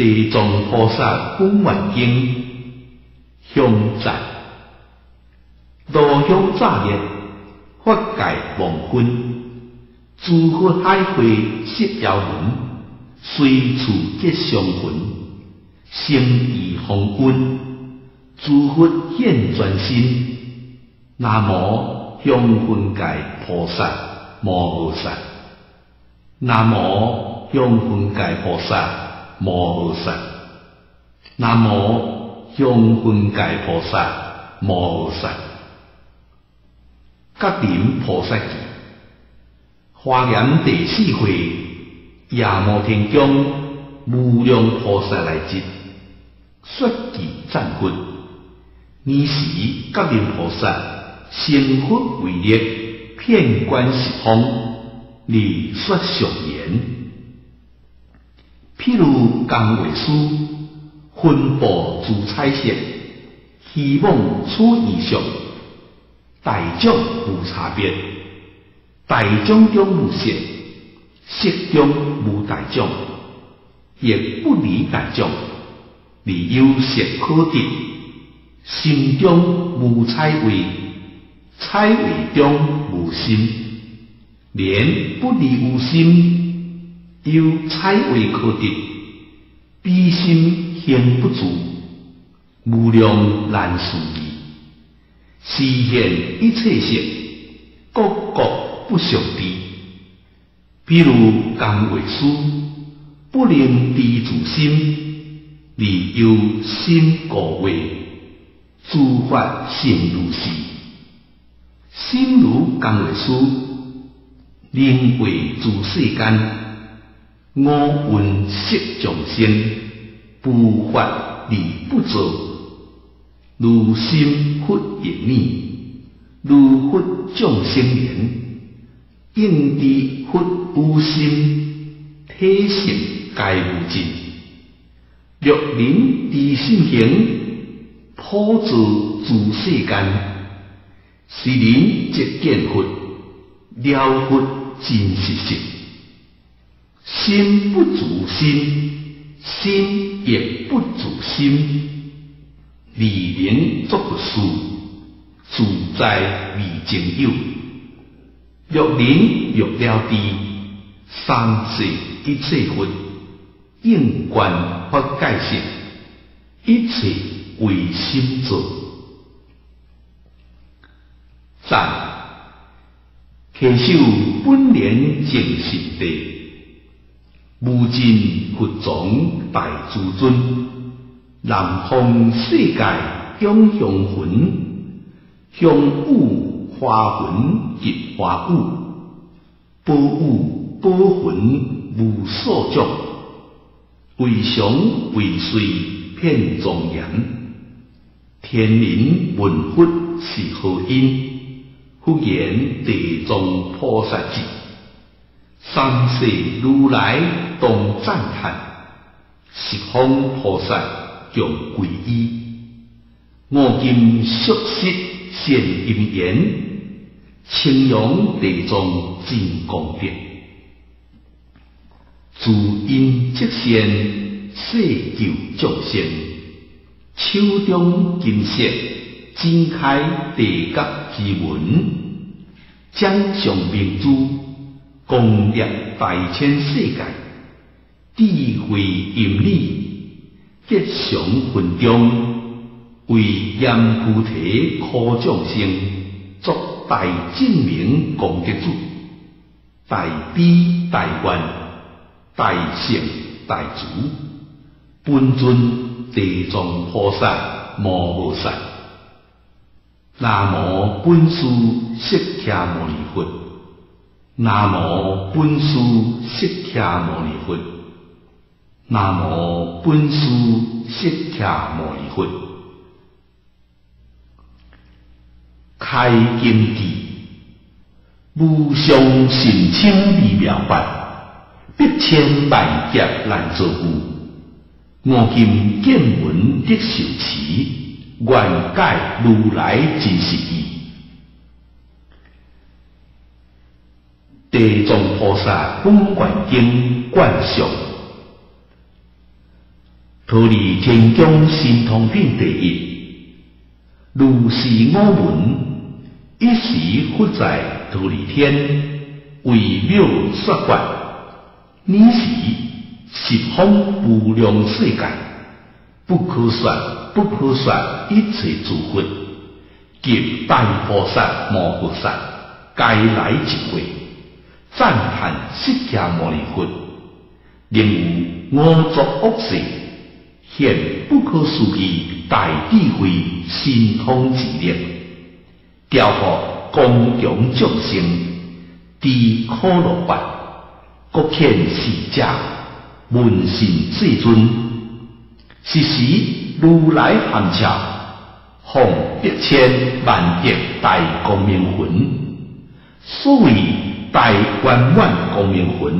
地藏菩萨本愿经向赞，罗香乍热，法界黄昏，诸佛海会释遥轮，随处结相魂，心意红温，诸佛现全身。南无香分界菩萨摩诃萨，南无香分界菩萨。摩诃萨，南无香分界菩萨摩诃萨，格林菩萨记，华严第四会，夜摩天宫无量菩萨来接，说记赞佛。尔时格林菩萨。心佛为力，遍观十方，而说上言。譬如工画师分布自彩色，希望出异象，大众无差别，大众中无色，色中无大众，亦不离大众，离有色可得，心中无彩味，彩味中无心，连不离无心。有彩为可得，悲心行不住，无量难思议。实现一切色，各各不相知。比如刚为师，不能知自心，而由心过位，诸法性如是。心如刚为师，能为诸世间。我闻色众生，不法而不作，如心佛言你，如佛众生言，应知佛无心，体性皆无尽。若人知心行，普助诸世间，是人即见佛，了佛真实性。心不足心，心也不足心，理明作不殊，自在未经有。若人若了知，三世一切佛，应观法界性，一切为心作。三，恪守本年正心地。无尽佛种大诸尊，南方世界永香魂，香雾花魂结花雾，宝雾宝魂无所著，为祥为瑞遍庄严，天人闻佛是何因？复言地藏菩萨智。三世如来同赞叹，十方菩萨共皈依。我今熟悉现因缘，清扬地藏真功德。诸因即现，世救众生。手中金色展开地觉之门，掌上明珠。攻略大千世界，智慧引理，吉祥分中，为阎菩提可众生作大证明功德主，大悲大愿，大圣大主，本尊地藏菩萨摩诃萨，南无本师释迦牟尼佛。南无本师释迦牟尼佛，南无本师释迦牟尼佛，开经地，无上神清微妙法，百千万劫难遭遇。我今见闻得受持，愿解如来真实义。地藏菩萨本愿经观想，脱离天宫心通品第一，如是我闻，一时不在脱离天，为妙说法，你是十方无量世界，不可说不可说一切诸佛，及大菩萨摩诃萨，该来一回，赞叹释迦牟尼佛，令我作恶事。现不可思议大智慧神通之力，调伏公众众生，知苦乐法，国显世者，闻信至尊，时时如来含笑，奉一千万亿大光明魂，所谓大圆满光明魂，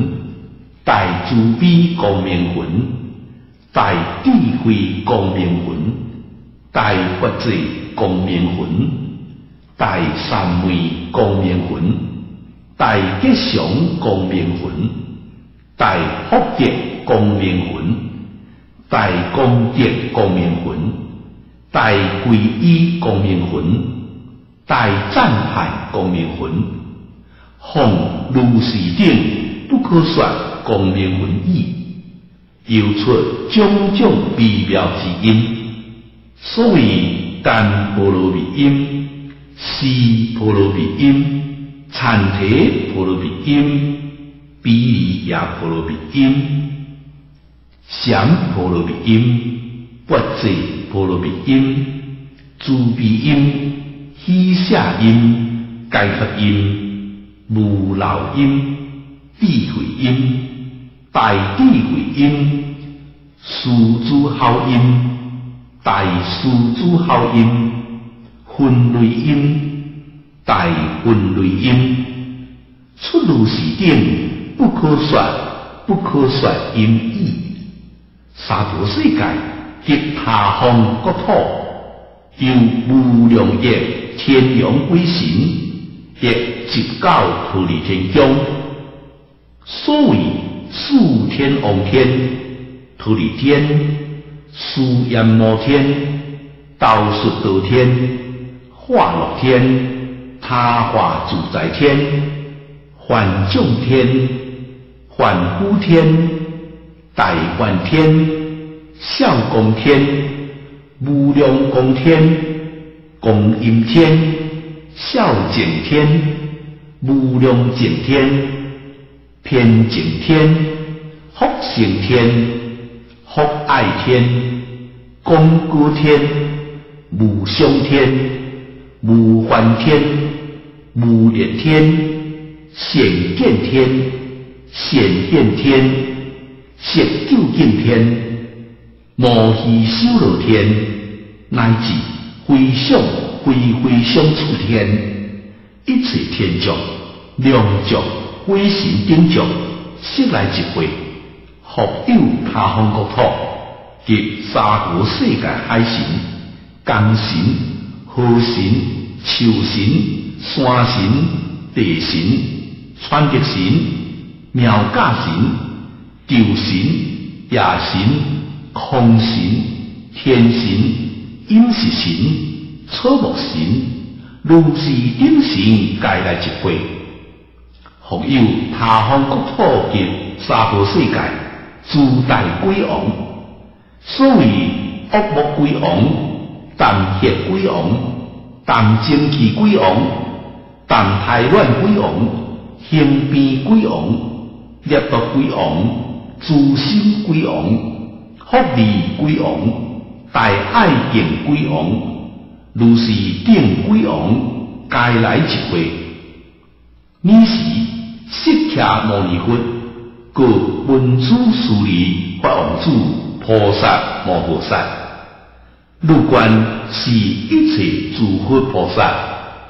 大慈悲光明魂。大智慧光明魂，大佛智光明魂，大三昧光明魂，大吉祥光明魂，大福德光明魂，大功德光明魂，大皈依光明魂，大赞叹光明魂，奉如是等不可说光明文意。游出种种微妙之音，所谓单波罗蜜音、细波罗蜜音、禅提波罗蜜音、比尼亚波罗蜜音、想波罗蜜音、不济波罗蜜音、诸比音、喜下音、解脱音、无漏音、智慧音。大智慧音，数珠效音，大数珠效音，分类音，大分类音，出入时顶，不可说，不可说音义。三途世界及他方国土，由无量业天龙鬼神，亦直教脱离天宫，所以。数天王天、土地天、苏炎摩天、道术道天、化乐天、他化自在天、幻众天、幻孤天、大幻天、孝公天、无量公天、公音天、孝敬天、无量敬天。天净天、福圣天、福爱天、功孤天、无相天、无幻天、无念天、显见天、显见天、显究竟天、摩希修罗天，乃至非想非非想处天，一切天众、良众。鬼神顶上，悉来一会，复有他方国土及三国世界海神、江神、河神、树神、山神、地神、川德神、庙架神、吊神、夜神、空神、天神、阴时神、草木神、如是等神，皆来一会。复有他方国土及沙婆世界诸大鬼王，所谓恶魔鬼王、胆怯鬼王、胆精气鬼王、胆太乱鬼王、行变鬼王、掠夺鬼王、诛心鬼王、福利鬼王、大爱敬鬼王、如是定鬼王，该来一会，你是。释迦牟尼佛，故文殊师利法王子菩萨摩诃萨，入观是一切诸佛菩萨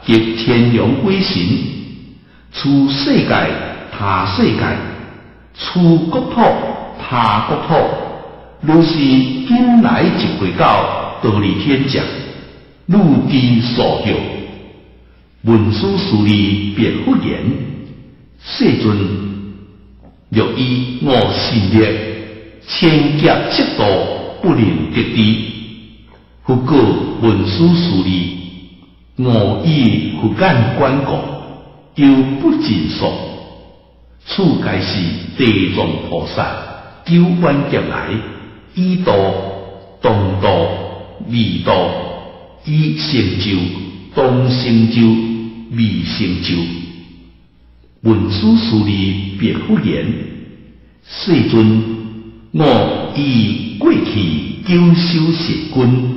及天龙鬼神，出世界他世界，出国土他国土，如是今来一回到道理天讲，入地所有，文殊师利便不言。世尊，若以我心力千劫七度不能得知。不过文书事理，我以不敢观国，又不尽数。此皆是地藏菩萨九万劫来以道、东道、二道，以成就东成就、未成就。文殊师利别复言，世尊，我以过去九修邪君。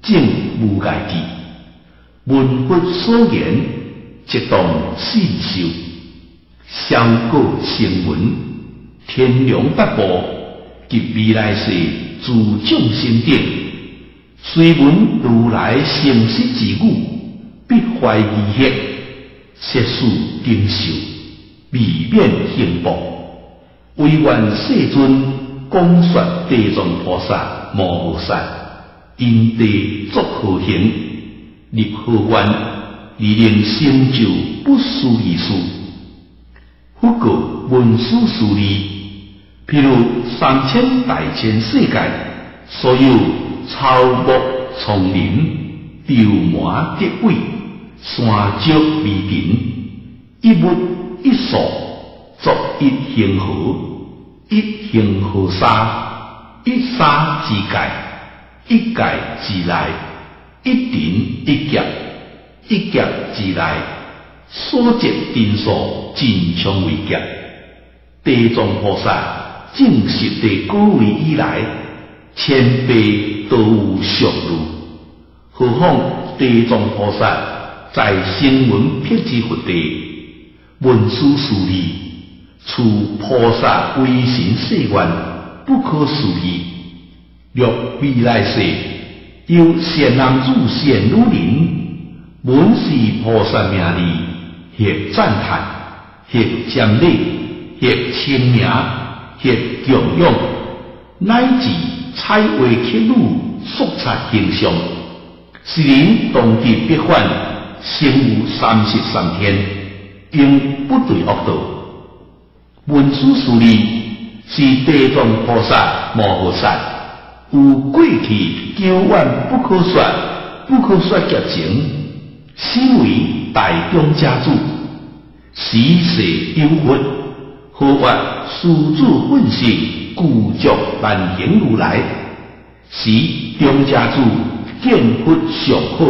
正无碍记，文佛所言，即当信受。相告成文，天龙八部及未来世诸众生等，虽闻如来诚实之语，必怀疑惑，切属定受，未免幸薄。唯愿世尊广说地藏菩萨摩诃萨。因地作何行，立何愿，以令成就不思议事。不过文殊师利，譬如三千大千世界，所有草木丛林、雕马叠尾、山石微尘，一物一所，作一恒河，一恒河沙，一沙之界。一界之内，一点一劫，一劫之内，所接定数尽常为劫。地藏菩萨正实地各位以来，千倍都无上路。何况地藏菩萨在声闻辟支佛地，文殊师利，处菩萨威神誓愿，不可思议。若未来世有善男子、善女人，闻是菩萨名利，或赞叹，或奖励，或称名，或供养，乃至彩画刻录、塑彩形象，是人当地必犯，生无三十三天，应不对恶道。文殊师利是地藏菩萨摩诃萨。有过去久远不可说、不可说剧情，身为大中家主，时世幽佛，何况始祖本性故作难行如来，是中家主见佛上好，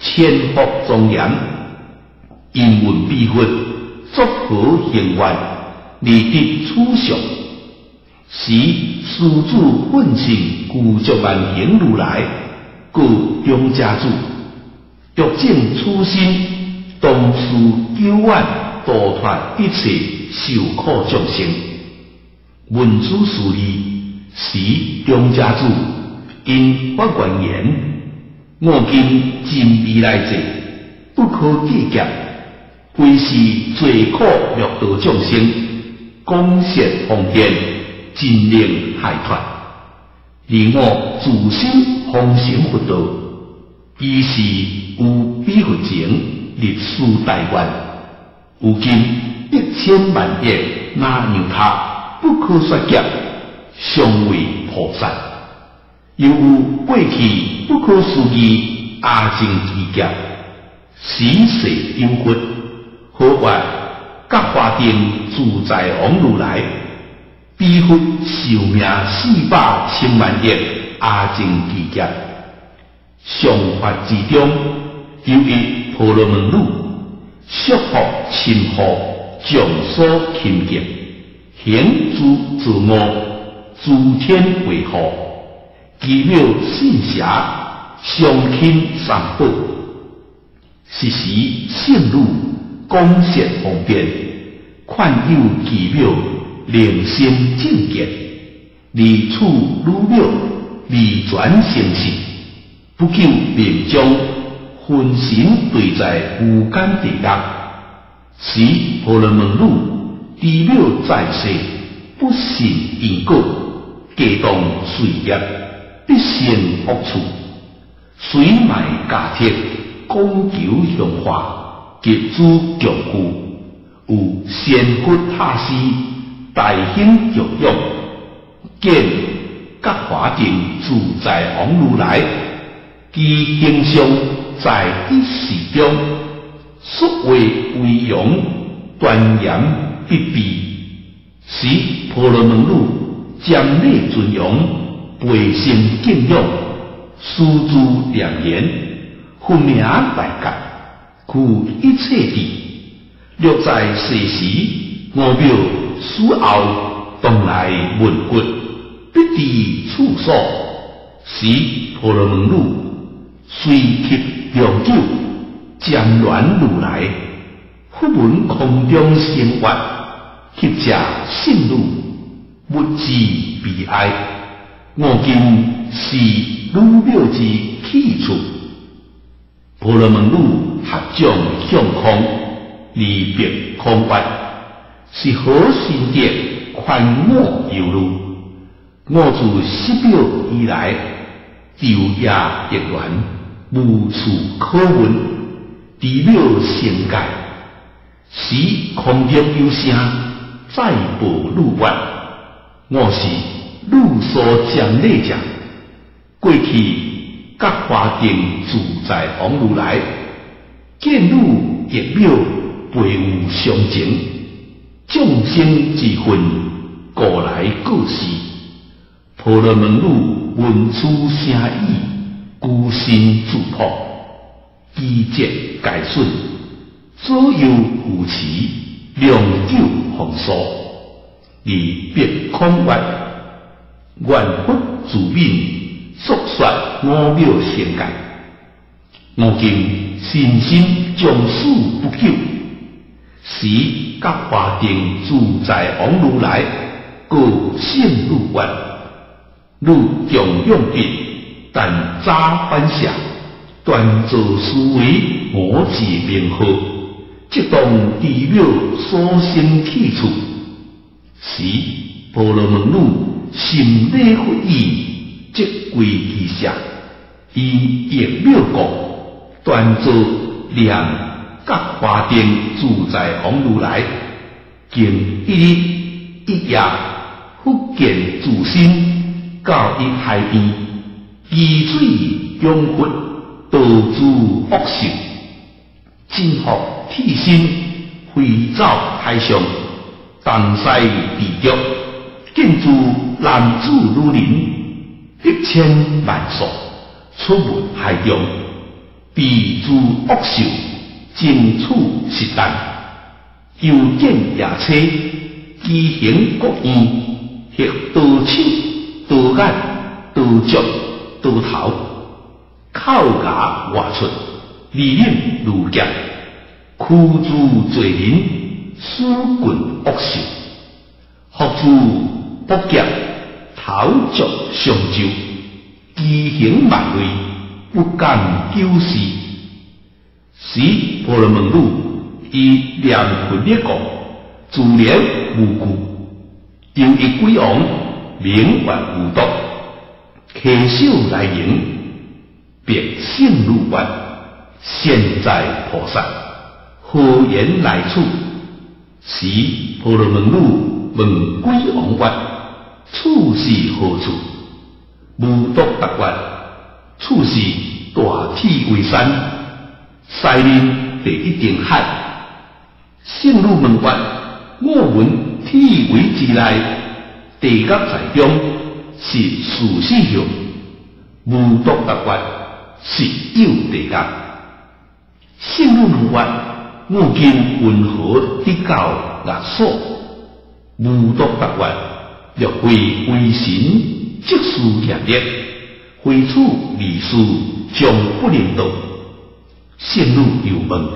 千福庄严，因闻必佛，作何行愿，立得初相。是始祖本性故作万行如来，故中家主，欲证初心，当思救愿，度脱一切受苦众生。文殊师利是中家主，因法愿言：我今尽未来者，不可计较，为是罪苦欲道众生，广设方便。尽力害脱，令我自心奉行佛道，以是有比佛情，历史大愿。如今一千万亿那牛他不可说劫，尚为菩萨；又有过去不可思议阿僧祇劫，死世有佛，何况各法定自在王如来。彼佛寿命四百千万亿阿僧祇劫，上法之中，由于婆罗门女，束缚侵害，众所亲近，行诸自我，诸天为何，奇妙信侠，相亲三宝，时时圣路，光显方便，宽有奇妙。灵心境界，离处如妙，离转生死，不久便将魂神对在无间地狱，使婆罗门女地妙在世，不信因果，皆当随业，必先恶处，水埋家铁，供求香花，结诸强故，有仙骨塔施。大兴作用，见甲华定自在王如来，其形象在一时中，素为威容，端严必备，使婆罗门女将内尊容，背心敬仰，书诸良言，分名大格，故一切地。若在世时，我表死后东来问骨，必地处所，使婆罗门女随吸良久，将乱如来，忽闻空中声唤，吸者信女，不知悲哀。我今是女表之去处，婆罗门女合掌向空。离别空白，是何心结宽莫有路？我自失表以来，昼夜亦乱，无处可闻。地表仙界，使空中有声，再不路外。我是路所将内讲，过去各花定自在王如来，见路亦妙。背有相情，众生之分，过来过去。婆罗门女闻此声意，孤心自破，机节改顺，左右扶持，良久红疏，离别空外，愿不自命，速说我妙仙界。我今信心将死不救。是各华定自在王如来，各性入观，如强用笔，但扎反下，端坐思维，我自名号，即当地表所生去处。是婆罗门女心内不意，即归其下，以业妙国，端坐两。各花灯住在王如来，经一日一夜，福建自心，教一海边，以水养佛，导致恶性，今后替心回照海上，东西地狱，建筑男子如林，一千万数，出没海中，必诸恶兽。尽处实淡，又见野车，机行各异，或多手、多眼、多脚、多头，口牙外出，利刃如剑，苦诸罪人，施棍恶兽，福诸不劫，头足上周，机行万类，不敢丢失。使婆罗门女以两分列国自怜无辜，又以鬼王名唤无毒，开手来迎，便性入观，现在菩萨何言来处？使婆罗门女问鬼王曰：处是何处？无毒答曰：处是大体为山。西面第一定海，圣入门关，我闻天为之内，地格在中，是属世用，无毒特关，是有地格。圣入门关，我见温和的教压缩，无毒特关，若为为神即事强烈，非处离事将不能动。陷入幽门，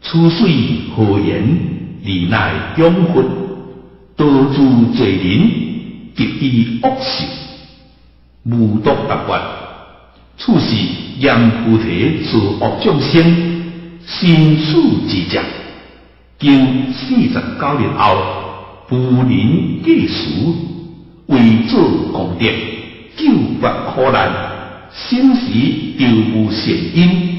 出水何言？离乃永魂，多诸罪人，极以恶事，无毒达观。处是让菩提作恶众生，心术之者，经四十九年后，不能计数，为做功德，救拔苦难，心时又无善因。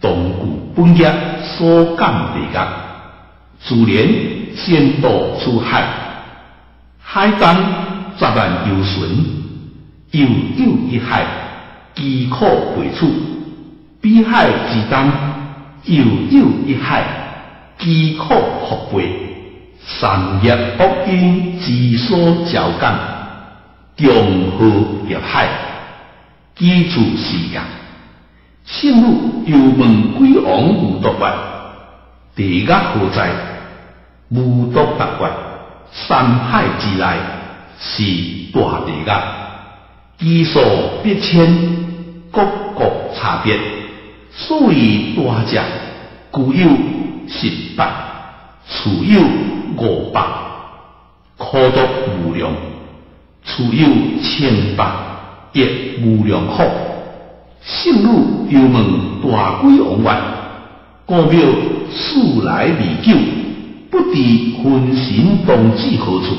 动故本业所感地觉，自然先堕出海，海中杂乱游巡，又有一海，饥渴回处；彼海之东，又有一害，饥渴复归。三业恶因之所交感，共和业海，基础是业。圣母又问鬼王无毒怪，地狱何在？无毒八怪，三海之内是大地狱，基数必千，各国差别，所以大者具有十八，处有五百，可得无量，处有千百，亦无量好。圣女又问大鬼王曰：“故庙素来未久，不知分神动至何处？”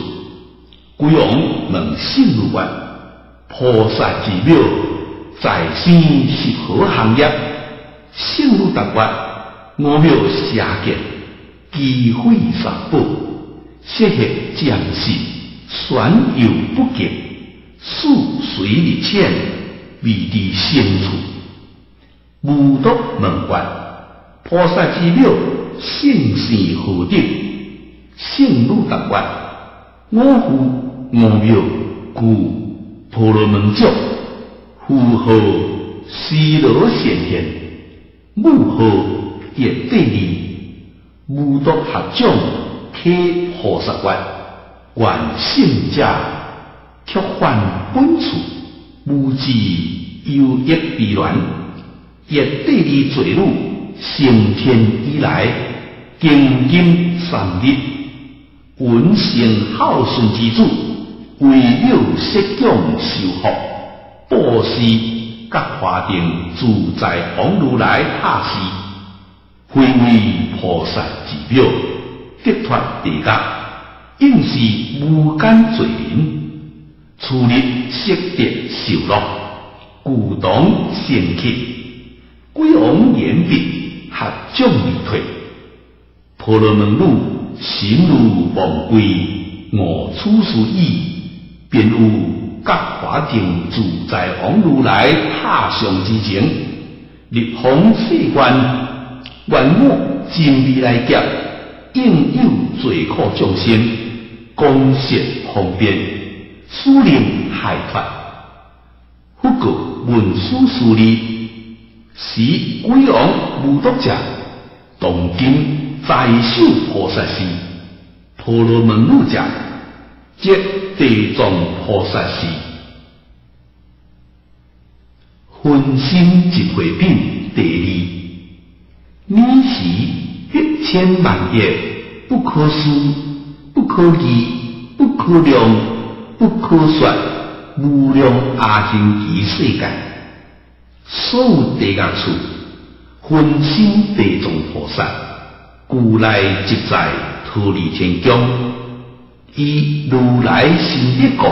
鬼王问圣女曰：“菩萨之庙在生是何行业？”圣女答曰：“我庙下见机会三宝，适合将士，玄游不极，数水日浅。”未知深处，无毒门关，菩萨之庙，圣善何德？圣女答曰：我父我庙，故婆罗门教，父号西罗显天，母后也对你，无毒合众，开菩萨观，观圣者，却还本处。无知有业必然。也对你罪路，成天以来，经经三日，闻成孝顺之主，为了释降修福，布施甲华定自在王如来下施，非为菩萨之庙，得脱地狱，应是无间罪人。处理色德受乐，故当先气，鬼王言必合众而退。婆罗门女心如忘归，我处事意，便有各华定自在王如来塔上之前，立红世观，万物尽力来劫，应有罪苦众生，公设方便。苏令海脱，不过文书书理，是鬼王无毒者，当今在修菩萨事，婆罗门女者，即地藏菩萨是，分心即回品第二，你是一千万业，不可思，不可议，不可量。不可说无量阿僧祇世界，所有地狱处，分心地藏菩萨，故来即在脱离天宫，以如来心力故，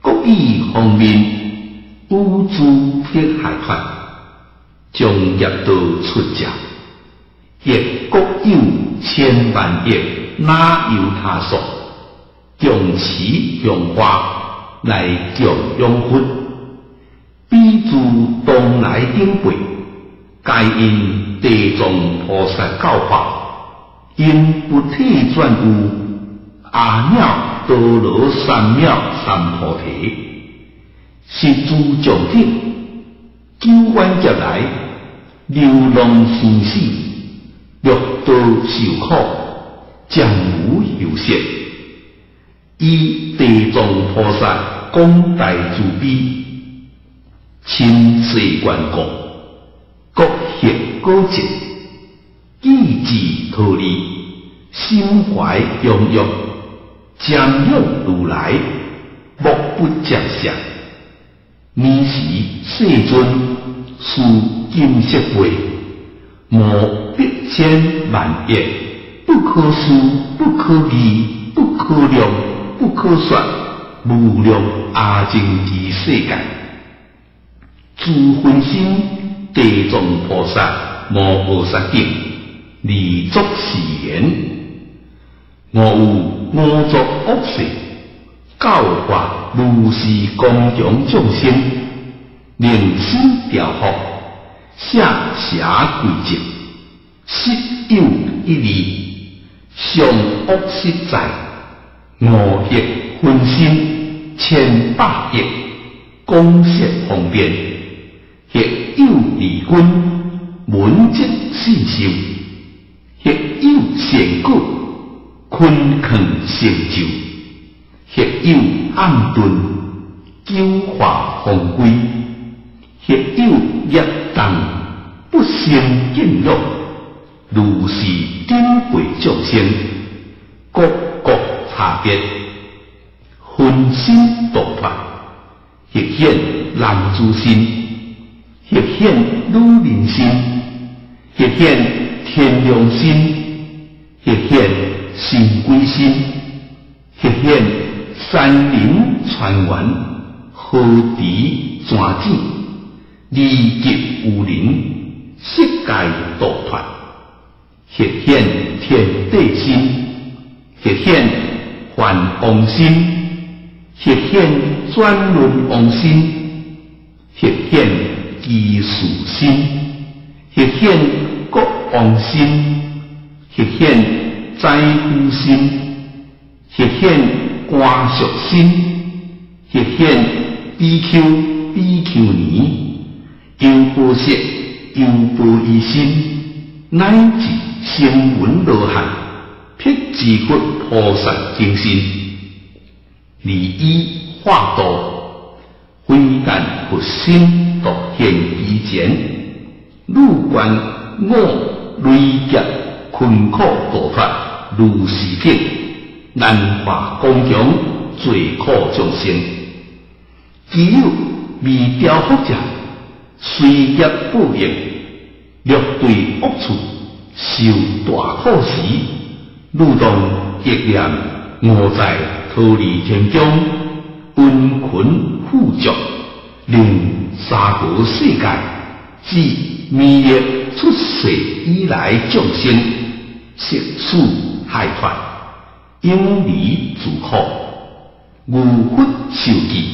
各以方便无诸天海团，将业道出家，亦各有千万亿，哪有他说？用此用花来供养佛，比诸东来顶贵，皆因地藏菩萨教法，因不退转故，阿耨多罗三藐三菩提，是诸众生九万劫来流浪生死，欲多受苦，将无有限。以地藏菩萨广大慈悲，亲世观国，各显高洁，意志脱离，心怀踊跃，瞻仰如来，莫不见相。你是世尊，是金色会，莫必千万亿，不可思，不可议，不可量。不可说无量阿僧祇世界，诸分身地藏菩萨摩诃萨定，离作是言：我有我作恶事，教化如是公众众生，令心调伏，下邪归正，实有一利，上恶实在，五亿分心，千百亿公设方便，亦有利君文质信修，亦有善果坤肯成就。亦有暗遁，救化风归；亦有业动，不生见乐。如是顶贵众生，各各差别，分心独法，亦显男子心，亦显女人心，亦显天良心，亦显心归心，实现。山林川源，河池泉井，利极有林，世界道团，实现天地心，实现凡王心，实现专轮王心，实现技术心，实现国王心，实现财富心，实现。观属心，亦显比丘比丘尼，优波色优波依心，乃至声闻罗汉，辟支佛菩萨精神，利益化道，非但佛心独现以前，入观我累劫困苦道法如是境。难化公强，最苦众生。只有未调复者，随业不应，略对恶处，受大苦时，怒动一念，我在脱离天中，温困富足，令三国世界自灭业出世以来众生，悉数害坏。因离自苦，无福受记。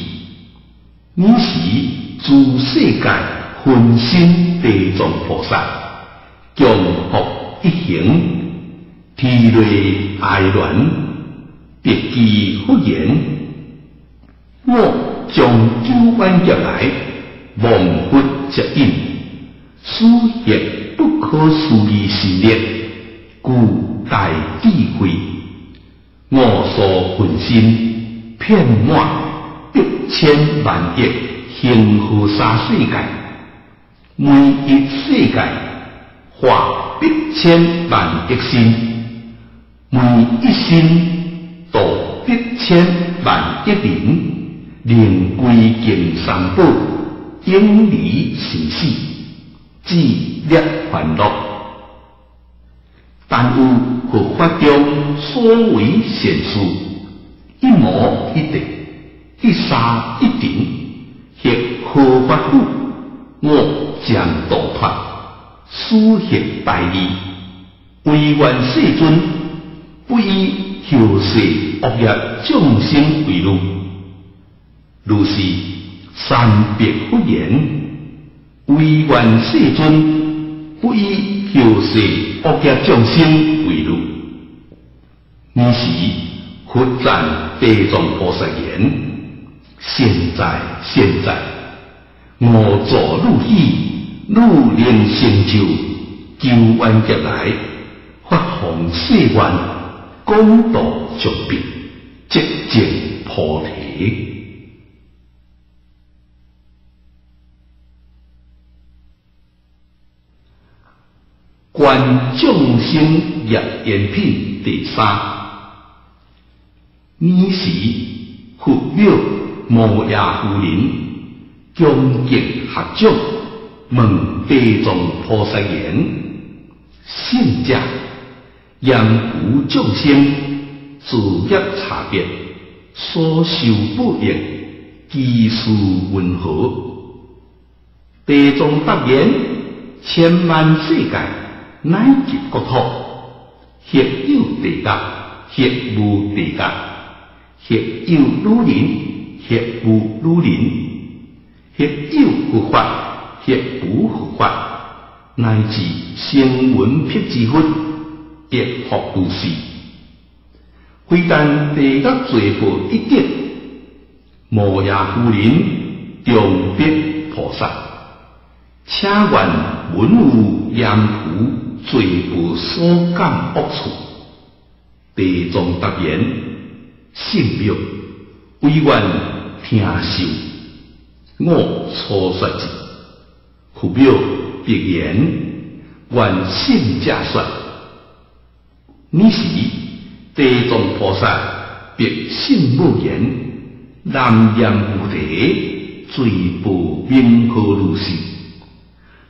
你是诸世界分身地藏菩萨，降伏一行，体内哀怨，别记复言。我将九万劫来忘佛接引，书业不可思议事业，故大智慧。我所分心，遍满百千万亿星河沙世界，每一世界化百千万亿心，每一心度百千万亿人，令归敬三宝，应离生死，自灭烦恼。但有佛法中所谓善事，一模一样，一沙一顶，或合法故，我将道法，书写大义，为愿世尊，不以后世恶业众生为乐。如是三别不言，为愿世尊，不以。就是恶业众生为乐，你是佛赞地藏菩萨言：现在现在，我作如意，如能成就九万劫来发弘誓愿，功德绝别，即证菩提。观众生业缘品第三，你是佛庙摩耶夫人，恭敬合掌，问地藏菩萨言：信者，养苦众生，自业差别，所受不应，其事云何？地藏答言：千万世界。乃至国土，亦有地界，亦无地界，或有女人，或无女人，或有佛法，或无佛法，乃至声闻辟之分，亦复如是。非但地觉罪过一点，摩耶夫人重必菩萨，请愿文武严父罪过所感恶处，地藏答言：性命唯愿听受。我初说之，父表必言愿信者说。你是。地藏菩萨别信不言，南言无题，罪不明何如是？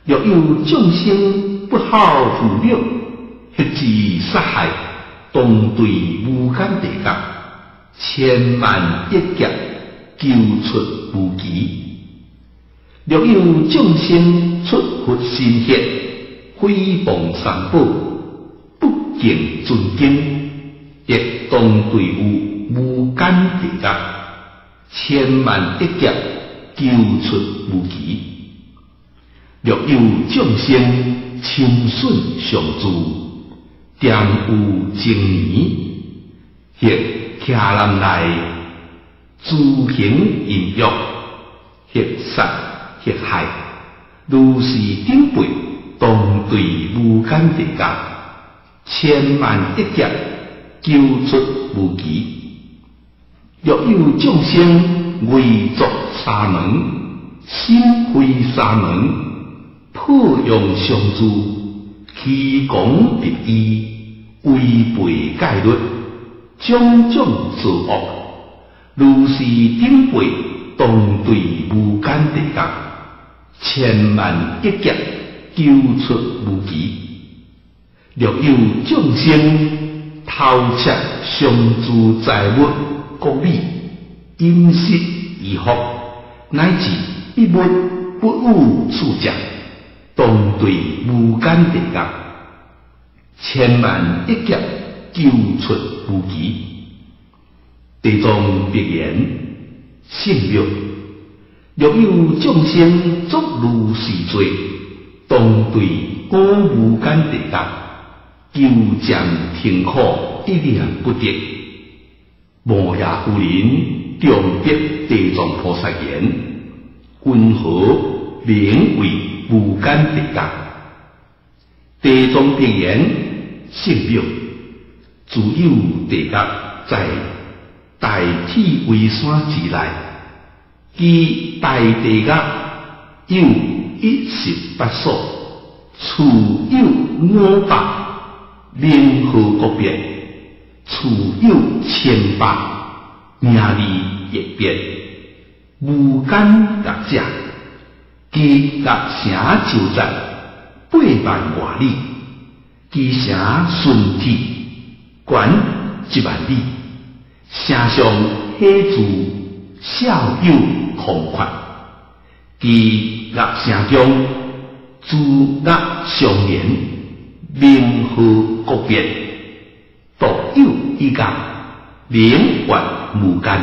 若有众生不好护了，或自杀害，当对无间地狱，千万一劫救出无期。若有众生出佛心血，诽谤三宝，不敬尊经。亦当对有无间地狱，千万一劫救出无期。若有众生亲顺上助，玷污正义，亦徛人来自行淫欲，亦杀亦害，如是顶辈当对无间地狱，千万一劫。救出无期。若有众生为作沙门，心非沙门，破用相助，其功敌义，违背戒律，种种作恶，如是顶辈当对无间地狱，千万亿劫救出无期。若有众生。偷窃相助财物、国利、饮食、衣服，乃至一物不务处讲，当对无间地狱，千万亿劫救出无极。地藏别言：性命，若有众生作如是罪，当对我无间地狱。救将停苦一念不得，摩耶夫人重别地藏菩萨言：云何名为无间地狱？地藏别言：性命自有地狱在大体为山之内，其大地狱有一十八所，处有五百。任何国别，处有千百，名利亦别，无间各者，其各城就在八万外里，其城顺体管一万里，城上黑住笑有空快，其各城中诸恶相连。名和国别，独有一家，名唤无间，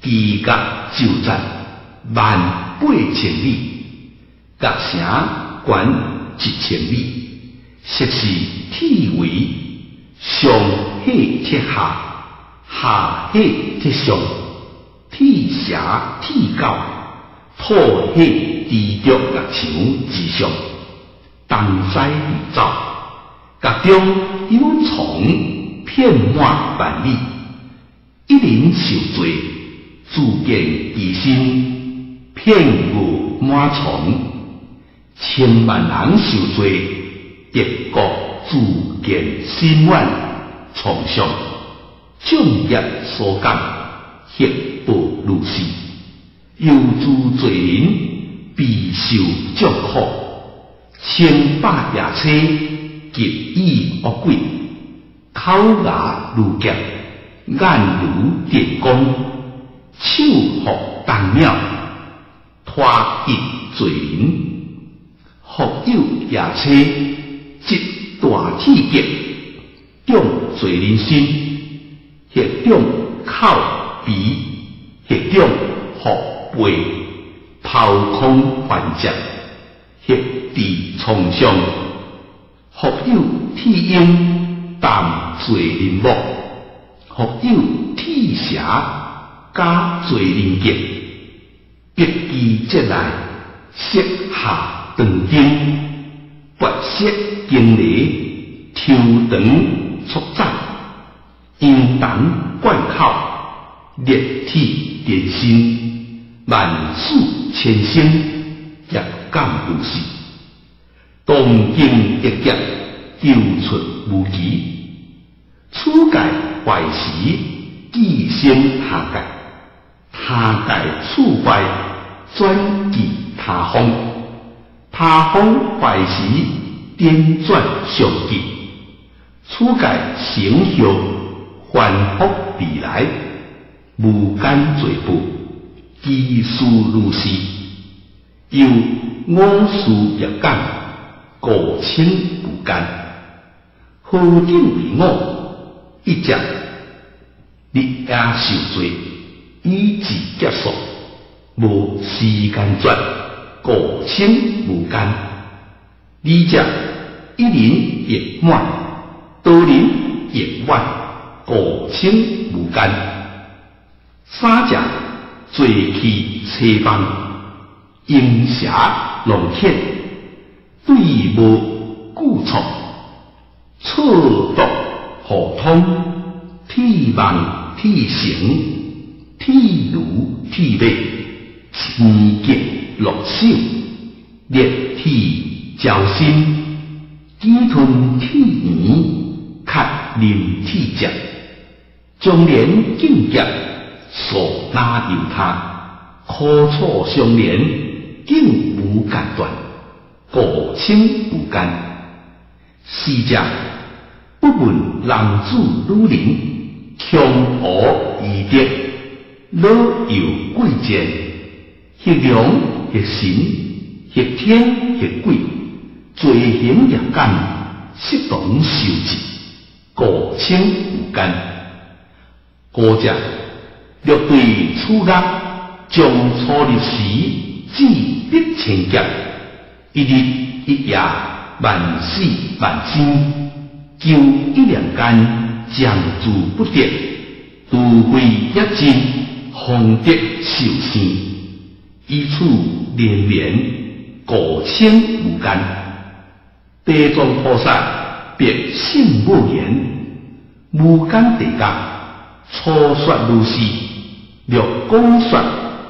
其隔就在万八千里，隔城管一千里，实是体为上气天下，下气天上，天下天高，土气地足六墙之上。东西而走，各中有虫遍满万里，一人受罪，自见其心，遍覆满床；千万人受罪，结果自见心愿，从上众业所感，亦不如是。有诸罪人，必受众苦。千百夜车，极意恶鬼，口牙如剑，眼如电光，手护当鸟，拖一罪人，复有夜车，即大体劫，中罪人心，亦中口、鼻、血中、腹背、掏空环节、血地创伤，或有体阴淡罪林木，或有体邪加罪林结，必记即来，色下断经，白色经理，抽长出窄，阴胆贯口，烈体电心，万事千生，也感有事，东经一劫，救出无期，初界坏时，寄生下界，他界初坏，转寄他方，他方坏时，颠转上极，初界成效，反复而来，无间罪步，基数如是，又我事业感，过清无间，何等为我？一只你也受罪，以至结束，无时间转，过清无间。二只一人亦满，多人亦满，过清无间。三只罪气车帮，阴邪龙天，对无故错，错毒互通，体盲体成，体如体美，天劫落手，烈体交心，鸡吞体圆，咳临体结，中年境界。所拉由他，可错相连，竟无间断，过清无间。四者不问男子女人，强和异德，老幼贵贱，血良血神，血天血鬼，罪行也干，适当受治，过清无间。高者。若对处压，将初日时至必千劫，一日一夜，万死万生，就一两间，将住不得，除非一尽，方得受生，以此连绵，过千无间。地藏菩萨别信不言，无间地界，初说如是。若讲说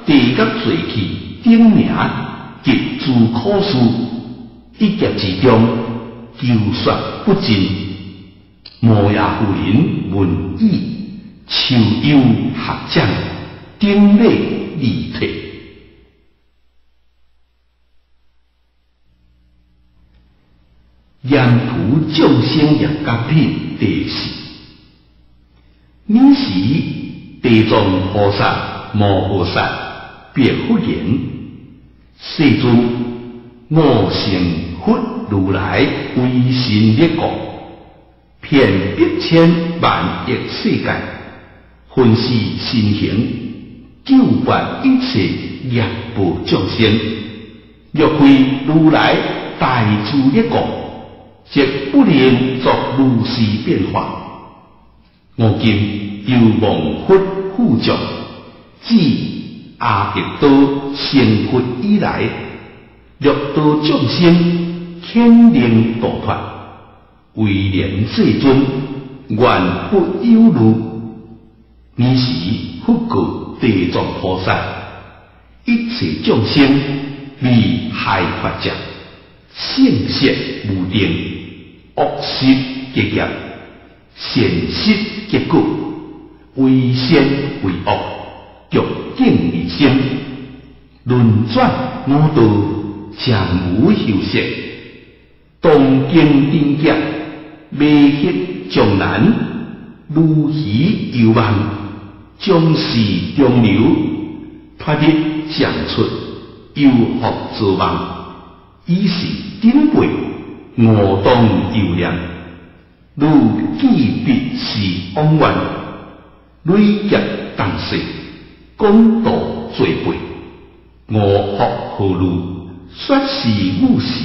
地甲罪气顶名，极自可恕，一劫之中，求说不尽。摩崖夫人闻意，愁忧合掌，顶礼离退。沿途众生也甲品第四，你是。地藏菩萨摩诃萨别佛言：世尊，我成佛如来威神力国，遍一千万亿世界，分是心行，救拔一切业报众生。若非如来大智力国，则不能作如是变化。我今又望佛护助，自阿弥多成佛以来，若多众生天灵度脱，为念世尊，愿不忧虑。你是佛告地藏菩萨，一切众生为害法者，性色无定，恶习结业。现实结果，为善为恶，极境而生，轮转五道，将无休息。东经定劫，未歇将难，如鱼游网，将士中流，脱入将出，又学作梦，以是顶背，我当游量。如既必是往愿，累劫当世，功道最背，我学何如？说是无时，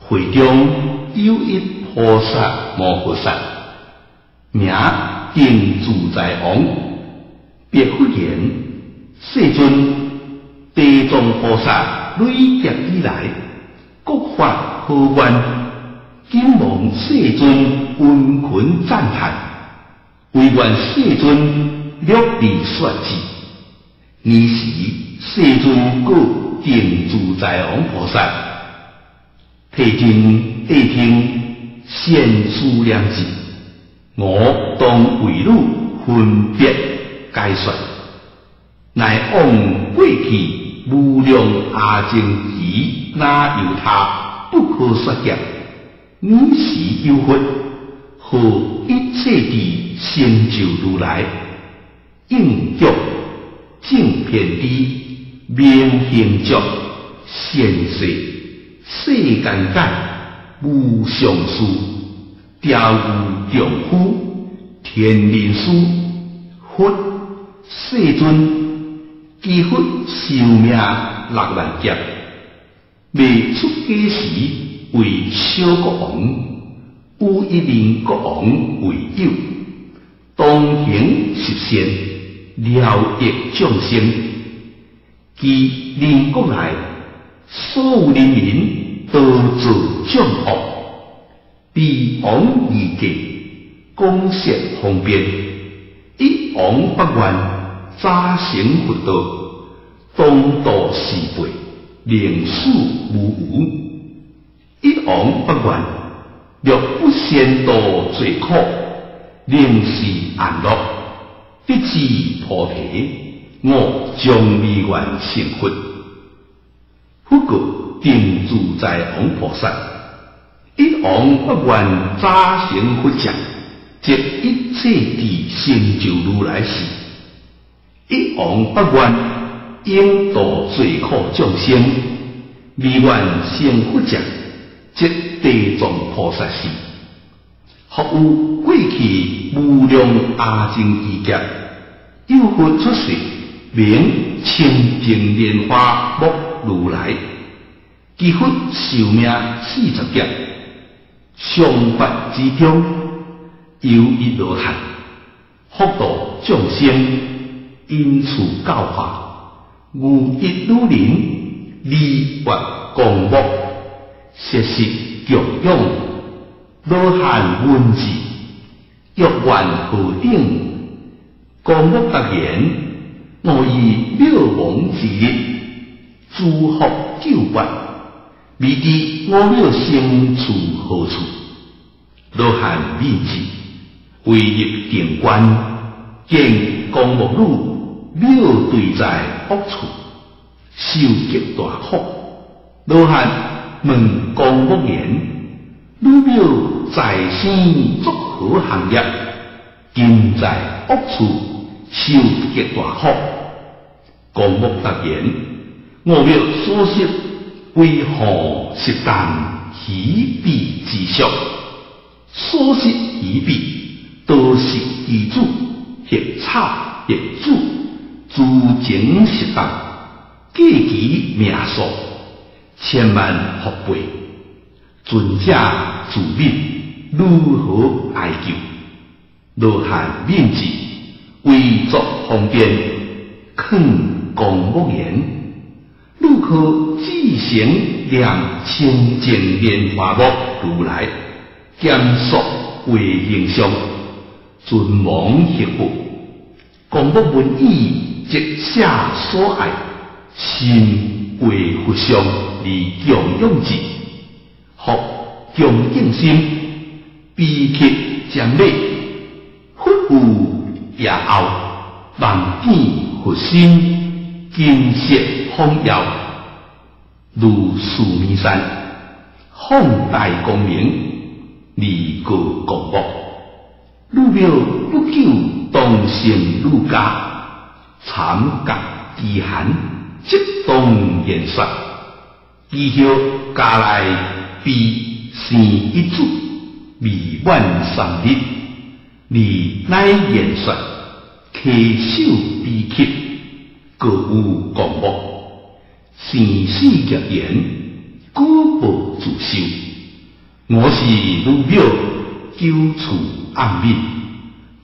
会中有一菩萨摩诃萨，名定自在王，别不言，世尊地藏菩萨累劫以来，各发何愿？今望世尊温群赞叹，唯愿世尊略地说之。尔时世尊故。定自在王菩萨，提经谛听，现书两字，我当为汝分别解说。乃往过去无量阿僧祇，哪有他不可说讲？你是有佛，和一切的成就如来，应作正遍地。明行足，现世世间界无上事，调御丈夫，天人师，佛世尊，几佛寿命六万劫，未出家时为小国王，有一名国王为友，当行实现了益众生。其邻国内所有人民都做降恶，必往而极，公设方便，一往不愿，扎成佛道，东道西背，令事无无，一往不愿，若不先度罪苦，宁是安乐，必至菩提。我将未完成佛，不过定住在王菩萨，一往不愿扎成佛像，即一切地成就如来时，一往不愿应度罪苦众生，未愿成佛者，即地藏菩萨是。复有过去无量阿僧祇劫，又佛出世。名清净莲花木如来，几乎寿命四十劫，上法之中有一罗汉，福度众生，因此教化，无一女人，利或光目，实是供养罗汉文字，欲愿何定，光目得言。我以六王之力，诸福救拔，未知我庙身处何处？罗汉面子，唯入定观，见光目女庙对在恶处，受极大苦。罗汉问光目言：女庙在先作何行业？今在恶处受极大苦。公目答言：我庙所设为何适当喜比之相？所设喜比多是遗主，或差或主，诸情适当，计其名数，千万福背。尊者自命如何哀求？罗汉面子为作方便，肯。公木言，汝可自行量清净莲花木如来，减速为形象，尊王协福。公木文意即下所爱，心为佛像而供养之，或恭敬心，悲切将美，佛有也后，望见佛心。金色丰耀，如树弥山，宏大光明，离过光目。路庙不久当成儒家，惨格饥寒，激动言说。以后家来必生一子，未满三日，你乃言说，提手悲泣，各有共目，生死结缘，孤步自修。我是如表，久处暗面，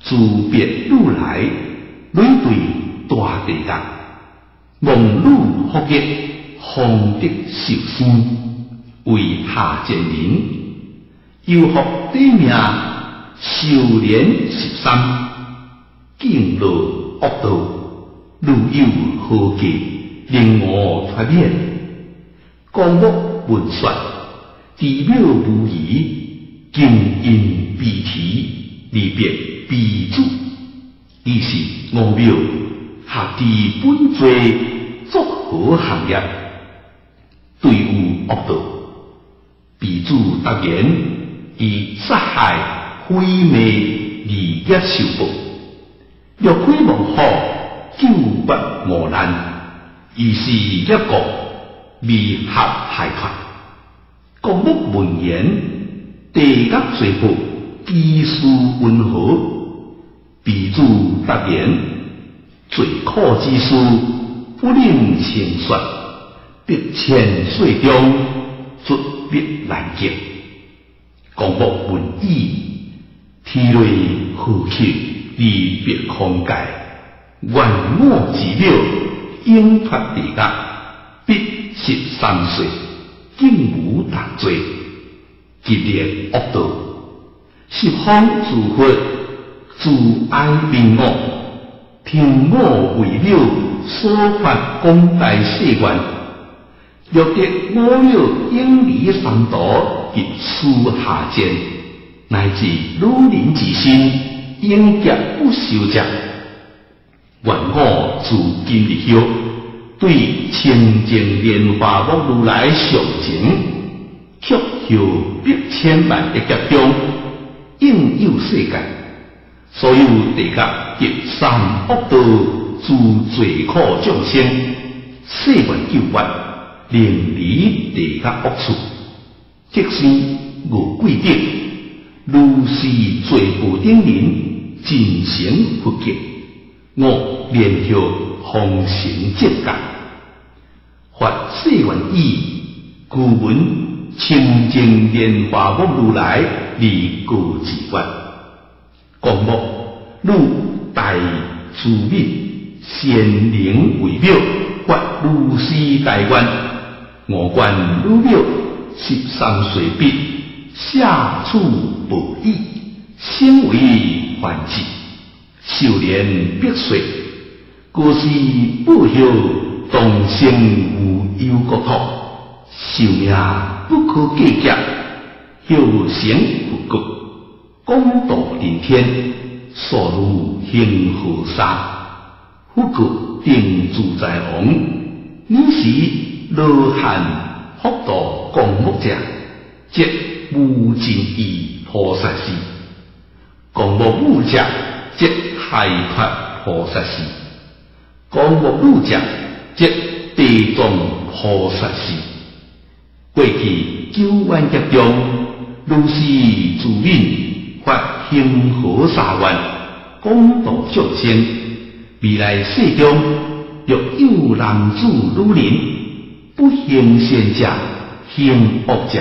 自别如来，累对大地大，望汝福业，方得受生，为下贱人，又福地命，修炼十三，敬乐恶道，如有何计，令我脱免？公目文说。地表无疑，经因彼提离别彼主，于是我庙下地本罪作何行业？对付恶道，彼主答言：以杀害毁灭利益受报，若亏无好，救不无难。于是一个未合害团。公木闻言，地格随步，基书温和，笔主答言：最可之书，不能轻率，必千岁中，卒必难见。公木闻意，天雷何气，离别空界，万我之了，应发地格，必十三岁。并无大罪，激烈恶道，十方诸佛自爱并我，听我为了所发功大誓愿，若得我有英离三途，及书下贱，乃至如人之心，应劫不修者，愿我自今日后。对清净莲花木如来上情，却有百千万亿劫中应有世界，所有地格极善恶道诸罪苦众生，世愿救拔，令离地格恶处，即是无贵德，如是罪不顶人，尽行佛劫，我连续奉行正觉。发誓愿意，故闻清净莲花木如来离故自观。公木汝大慈悯，贤灵为妙，发如是大愿。我观如妙，十三岁毕，下处不易，心为欢喜，修炼必遂，故是不休。众生无忧国土，寿命不可计较，修行不国，功德顶天，所如恒河沙，富国定自在王。你是罗汉福道共木者，即无尽意菩萨事；共木木者，即海阔菩萨事；共木木者。即地藏菩萨事，过去九万劫中，如是自命发兴河沙愿，广度众生。未来世中，若有男子女人不行善者，行恶者，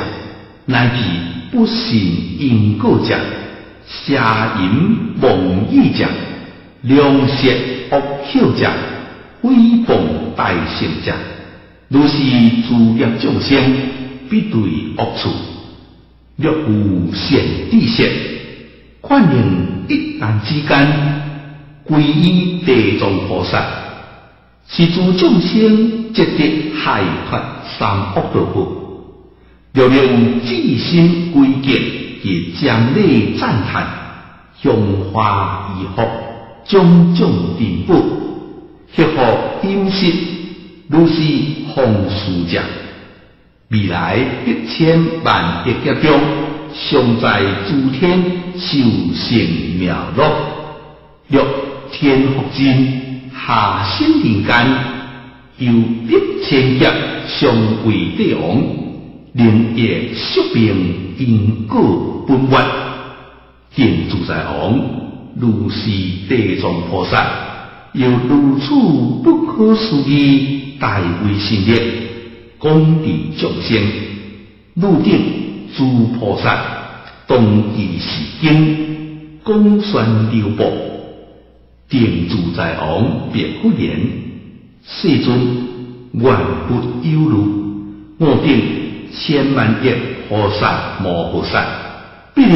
乃至不信因果者，邪淫妄语者，良舌恶口者。威风大圣者，如是诸业。众生，必对恶处。若无善知识，欢迎一旦之间，皈依地藏菩萨，是诸众生皆得害发三恶道果。若用至心归结，以将内赞叹，香花以福，种种定福。协和饮食，如是奉书者，未来一千万亿劫中，常在诸天修行妙乐。若天福尽，下生人间，由一千劫上为帝王，灵业宿命因果本源，见自在王，如是地藏菩萨。有如此不可思议大威神力，广地众生，入定诸菩萨，当地是经，广宣六部，定自在王别不言，世尊愿不忧虑，我定千万亿菩萨摩诃萨，必能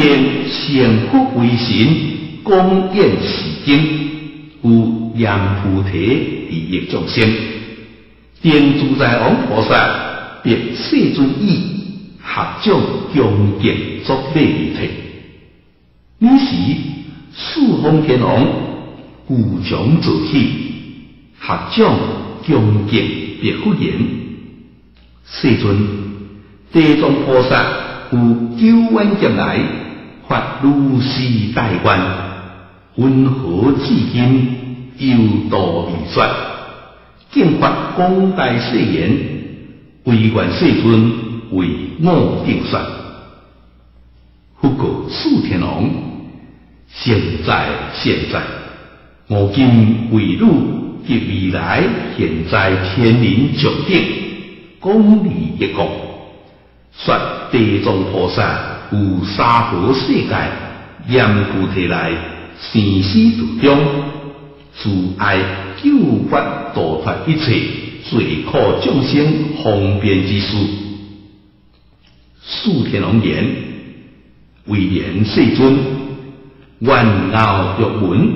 成佛为神，广演是经，故。杨菩提利益众生，定住在王菩萨，别世尊意，合掌恭敬作礼体。于是四方天王鼓掌作起，合掌恭敬别不言。世尊，地藏菩萨有九万劫来发如是大愿，云何至今？有道而说，敬发广大誓言，为愿世尊为我定说。不过四天王，现在现在，我今为汝及未来现在天人决定，公理一讲，说地藏菩萨有三河世界，严故提来生死途中。慈爱救法度脱一切罪苦众生方便之事。四天王言：为言世尊，愿傲若闻，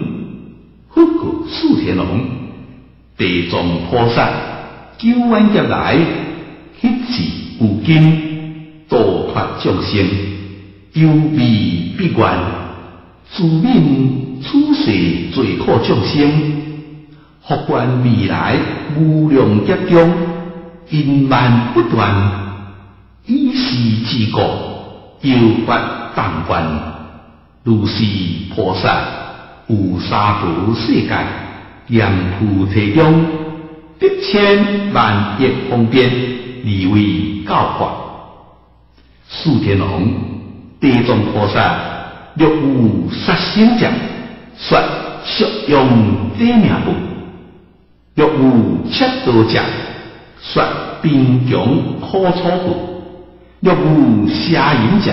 复过四天王，地藏菩萨九万劫来，一次无今，度脱众生，忧悲必愿，自命。此世罪苦众生，福观未来无量劫中，因万不断，以是之故，有法当观。如是菩萨有三福世界，严菩提中，百千万亿方便，而为教化。四天王地藏菩萨若无杀生者。说适用低命部，若无七道者，说贫穷可初部；若无邪淫者，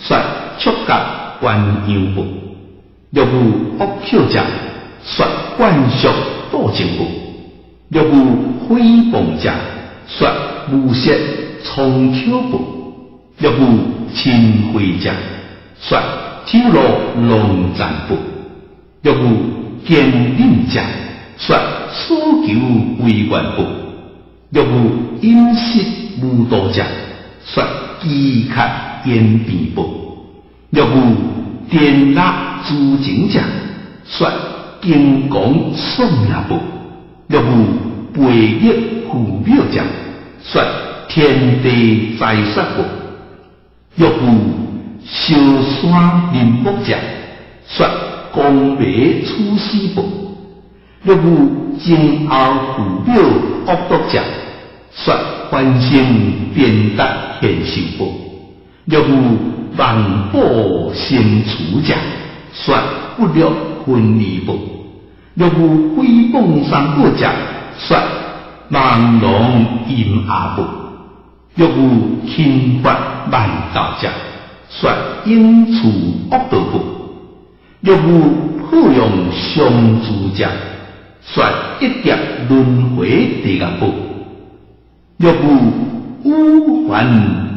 说触格观音部；若无恶口者，说灌属多情部；若无诽谤者，说无舌冲口部；若无亲会者，说天罗龙战部。若无坚定者，说所求为愿不；若无饮食无道者，说饥渴坚变不；若无颠拉诸情者，说金刚送也不；若无背业护庙者，说天地在杀不；若无烧山林木者，说。公别出师部，若无金鳌虎表恶毒者，说欢心变得天寿部；若无万宝先除者，说不了婚礼部；若无毁谤三国者，说万龙阴阿部；若无侵犯万道者，说应处恶道部。若无破用相助者，说一点轮回地狱部；若无污还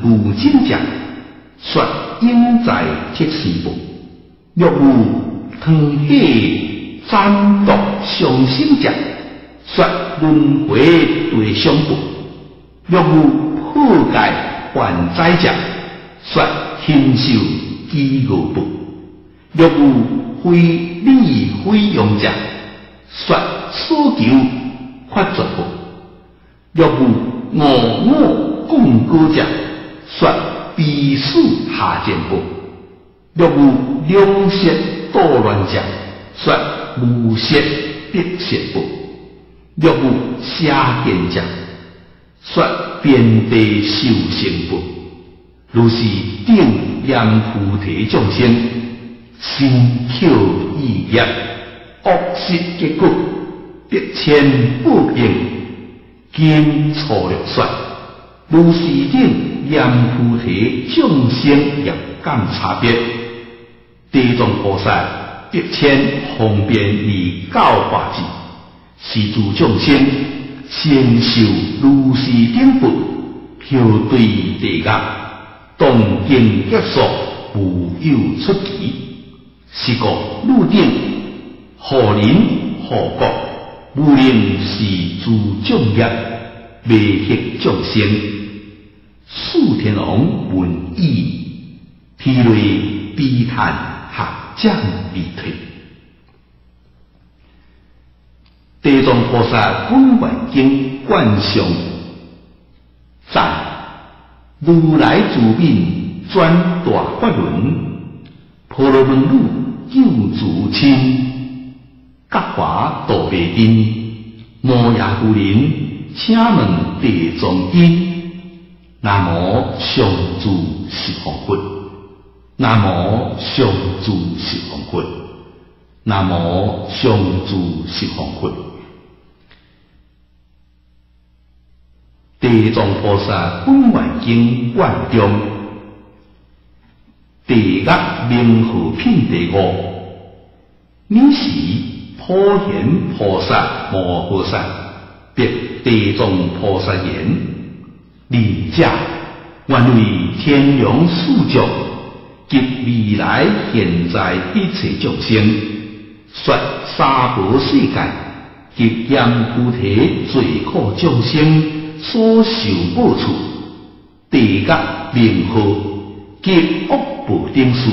无尽者，说应在铁丝部；若无腾起斩毒伤心者，说轮回对相部；若无破戒犯灾者，说天寿饥饿部。若无非利非用者，说所求发作不；若无我我共歌者，说彼此下贱不；若无两舌多乱者，说无舌必邪不；若无下贱者，说遍地修行不。如是定扬菩提众生。心口意业，恶习结果，得千不应，经错六说，如是等阎菩提众生业感差别，地藏菩萨得千方便以教化之，是诸众生先受如是等佛，后对地狱，动经结束，无有出奇，是个入定，何人何国？无论是诸众业，未克众生，四天王闻意，涕泪悲叹，合掌而退。地藏菩萨本愿经观上赞，如来自命转大法轮，婆罗门女救主亲。格华道别因，摩耶夫人，请问地藏经，南无上主十方佛，南无上主十方佛，南无上主十方佛。地藏菩萨本愿经愿中，第一名号品第五，你是。普贤菩萨摩诃萨，别地藏菩萨言：利者愿为天龙四众及未来现在一切众生，说三宝世界及阎菩提罪苦众生所受报处，地界名号及恶报定数，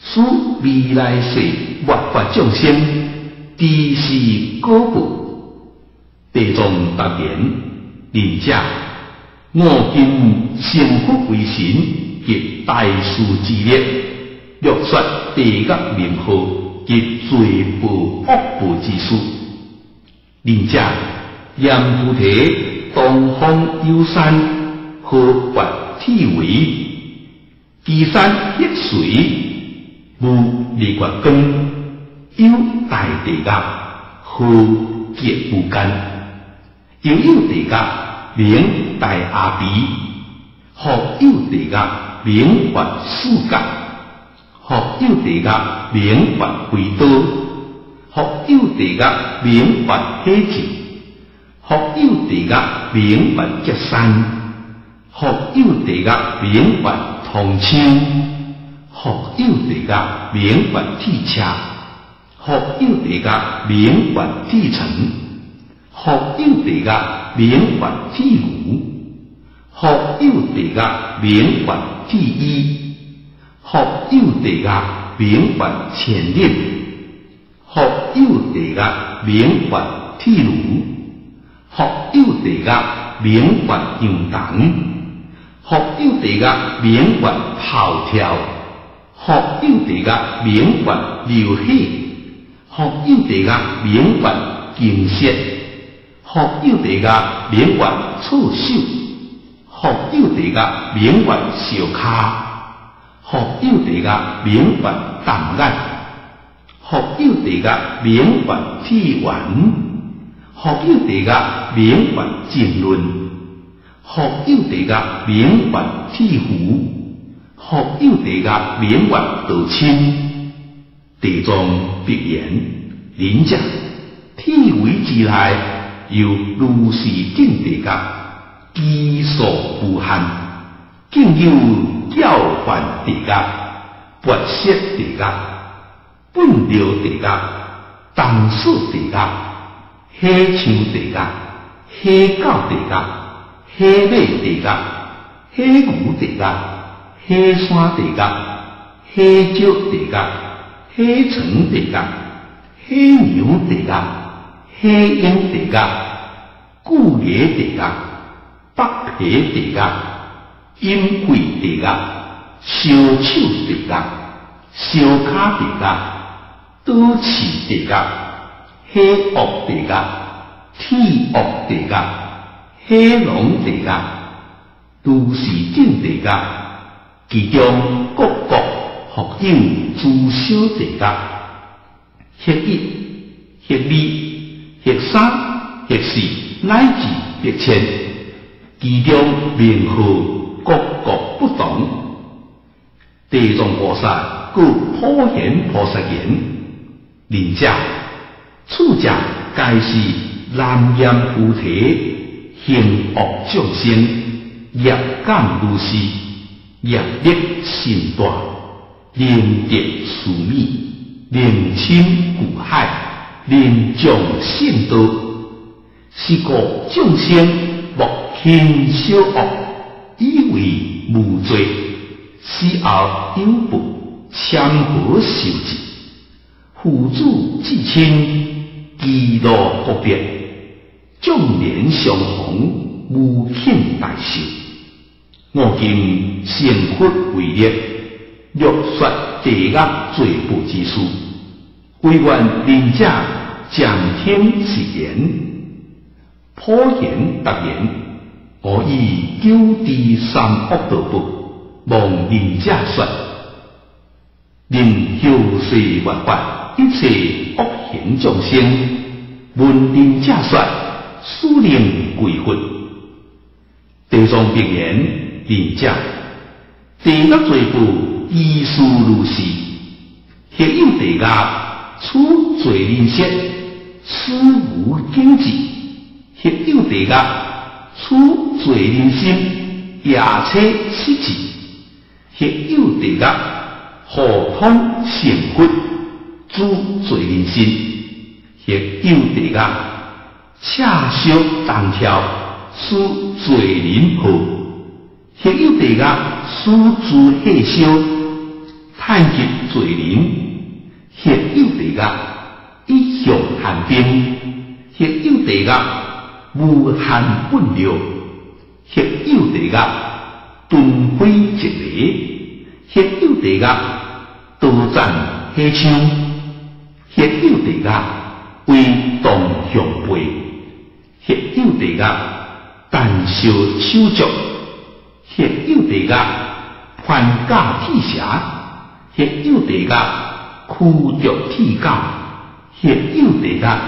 使未来世万法众生。地是果报，地藏答言：人者我今成佛为神，及大数之力，若说地狱名号及罪报恶报之数。人者阎浮提东方有山，河拔体为，第山一水，无离国根。有大地狱，何结不干？又有地狱名大阿鼻，何有地狱名还世界？何有地狱名还回多？何有地狱名还黑气？何有地狱名还结山？何有地狱名还同青？何有地狱名还铁车？学有地狱名还地尘，学有地狱名还地炉，学有地狱名还地衣，学有地狱名还前列，学有地狱名还地炉，学有地狱名还羊蛋，学有地狱名还跑跳，学有地狱名还流血。学有地狱名还金色，学有地狱名还触手，学有地狱名还小卡，学有地狱名还淡眼，学有地狱名还体圆，学有地狱名还静论，学有地狱名还体糊，学有地狱名还道清。地藏必言：人者天为之内，有如是境地界，基数无限；竟有教幻地界、佛色地界、本流地界、当数地界、黑枪地界、黑狗地界、黑马地界、黑牛地界、黑山地界、黑石地界。黑尘地界、黑牛地界、黑鹰地界、固野地界、北皮地界、阴鬼地界、小丑地界、小卡地界、多刺地界、黑恶地界、天恶地界、黑龙地界、都市镇地界，其中各国。学有诸小地界，学一、学二、学三、或是乃至百千，其中名号各各不同。地藏菩萨故普贤菩萨言：人者、处者，皆是南阎浮提，行恶众生，业感如是，业力甚大，人德殊美。灵清古海，灵众信道，是故众生莫轻小恶，以为无罪，死后有报，强何受之？父子至亲，基乐国别，众年相逢，无庆大寿。我今先佛为列，略说地恶罪报之书。为愿灵者讲听其言，普言达言，我以九地三恶道不，望灵者说。令后世万法一切恶行众生，闻灵者说，殊灵归佛。地藏并言：灵者，地恶罪报依书如是，或有地恶。处罪人先，此无经济；或有地个处罪人心，夜车失志；或有地个何通成佛，诸罪人心；或有地个恰小单挑，属罪人后；或有地个属诸害羞，探及罪人。血有地个一向寒冰，血有地个无限分流，血有地个顿飞一离，血有地个多战黑枪，血有地个为东向背，血有地个单修手足，血有地个宽架铁侠，或有地个。枯着铁教，或有地个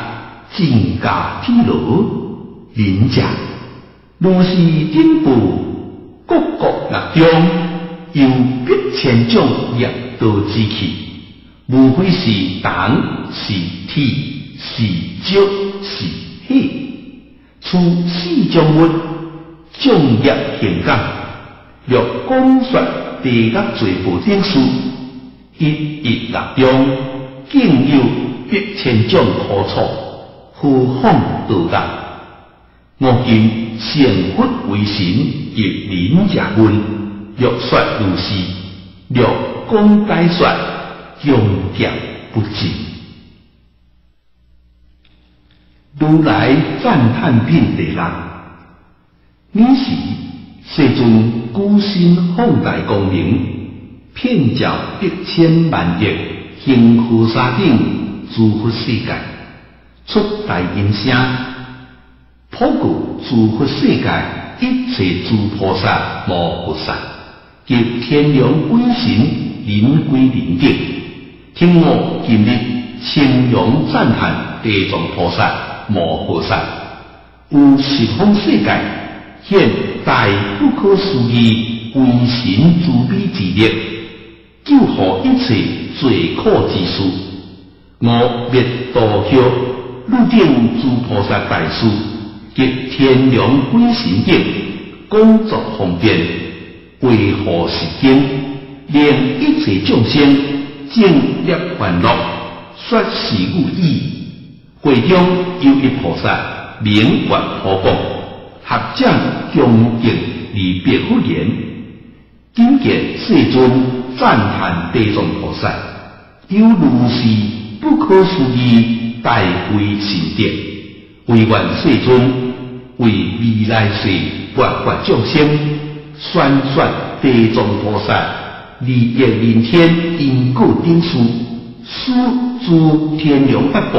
增加铁路，人者若是进步各国立中，有必千种业道之气，无非是胆是铁是石是血，出四种物，众业行感，若讲说地个最部定数。一一立中，竟有百千种苦楚，何况道德？我今成佛为神，亦临者问，若说如是，若讲解说，永讲不尽。如来赞叹遍地人，你是世尊孤心放大光明。遍照一千万亿星河山顶诸佛世界，出大音声，普告诸佛世界一切诸菩萨摩诃萨。及天龙鬼神临归灵境，听我今日称扬赞叹地藏菩萨摩诃萨，有十方世界现大不可思议鬼神诸悲之力。救护一切罪苦之事，我灭道修入定诸菩萨大师及天龙鬼神等工作方便，维护时间，令一切众生尽灭烦恼，说是故意。会中有一菩萨名愿普光，合掌恭敬离别不言，今见世尊。赞叹地藏菩萨有如是不可思议大威神德，为愿世尊为未来世万万众生宣说地藏菩萨利益人天因果定数，使诸天龙八部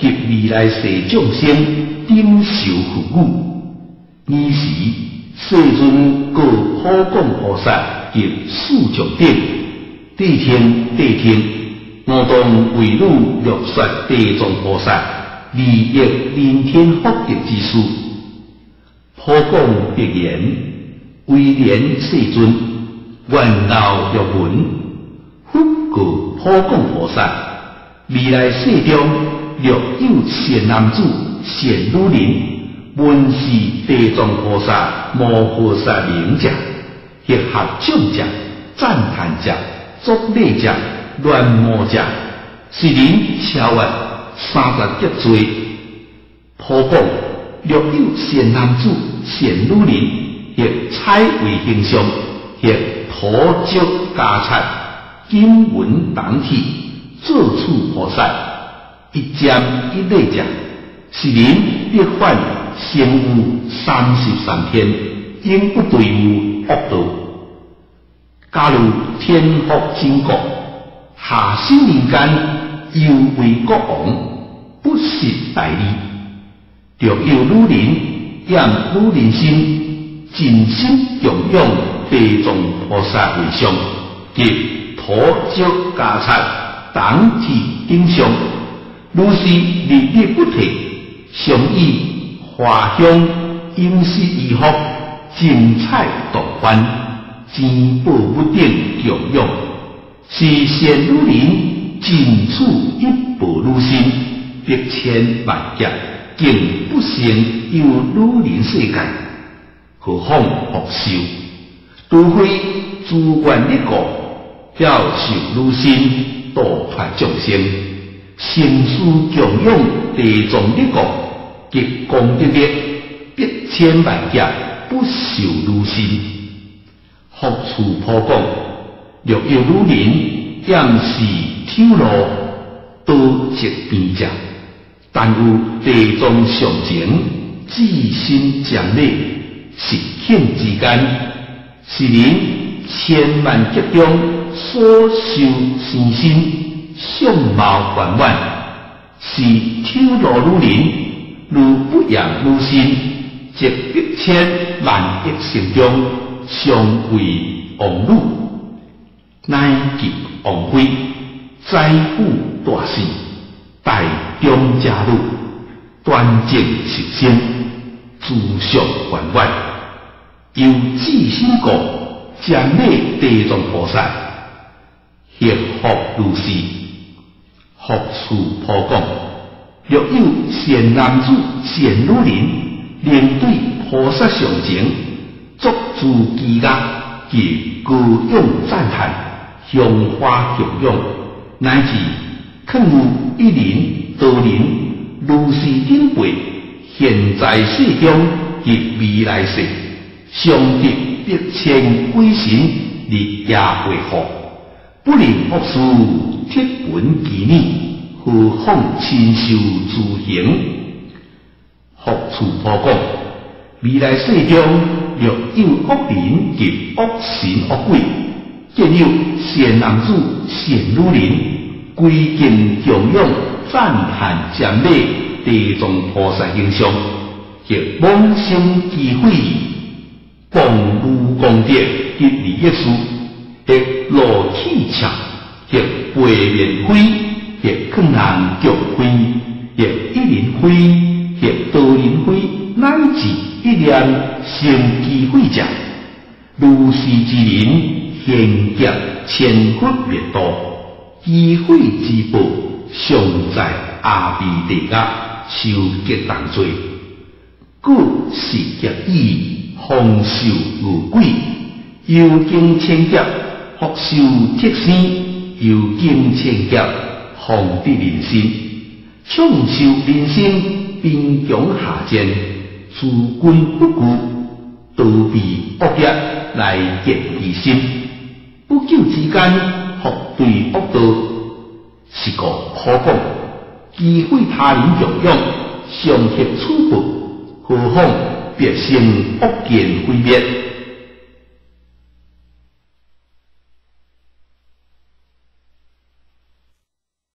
及未来世众生顶受福务。尔时世尊告普光菩萨。及四众等，谛听谛听，我当为汝欲说地藏菩萨利益人天福德之事，普讲别言，威廉世尊，愿道若闻，复告普讲菩萨，未来世中若有善男子、善女人，闻是地藏菩萨摩诃萨名者，或合众者、赞叹者、作礼者、乱魔者，是人超越。三十劫罪，普讲若有善男子、善女人，亦彩为形象，亦土足家产、金文等体，做处菩萨，一占一类者，是人必犯先污三十三天，应不对无恶道。假如天福经国，下生人间。又为国王，不识大利，若有女人养女人心，尽心供养地藏菩萨为上，及土足家产等体顶上，如是日日不停，常以花香饮食衣服，精彩动观，珍宝不定供养，是贤女人。尽处一步如心，百千万劫，竟不胜有女人世界，何况恶修？除非自愿一个，要受如心，度脱众生，心思供养地藏一个，极功德力，百千万劫不朽如心，福处破讲，若有如人。剑是挑路，多疾边者，但有地藏上情，至心强烈，实现之间，是人千万劫中所修善心，相貌圆满，是挑路女人，如不扬如心，即百千万亿心中，相为王女，乃及。王妃财富大盛，大中家女端正实心，诸相圆满，由自心国将美地藏菩萨，幸福如是，福处普讲。若有善男子、善女人，面对菩萨上前，作诸祈愿，及歌咏赞叹。香花供养，乃至肯有一人、多人，如是顶辈，现在世中及未来世，相得百千鬼神，日夜维护，不能恶事，铁本纪念，何况亲修自行？福处普讲，未来世中若有恶人及恶神恶鬼。见有善男子、善女人，归敬供养、赞叹、赞美地藏菩萨形象，亦妄心机会，广如功德，及利益事，亦罗气场，亦背面灰，亦困难脚灰，亦一人灰，亦多人灰，乃至一念生机会者，如是之人。现劫千佛灭多，机会之宝，尚在阿弥地狱受劫当罪。故是劫以方受如鬼，幽经千劫，复受铁生，幽经千劫，方得人心。创受人心，兵强下贱，诸君不顾，躲避恶业来劫其心。不久之间，复对恶道是个可讲，机会他人供养，相协处罚，何况别生恶见毁灭。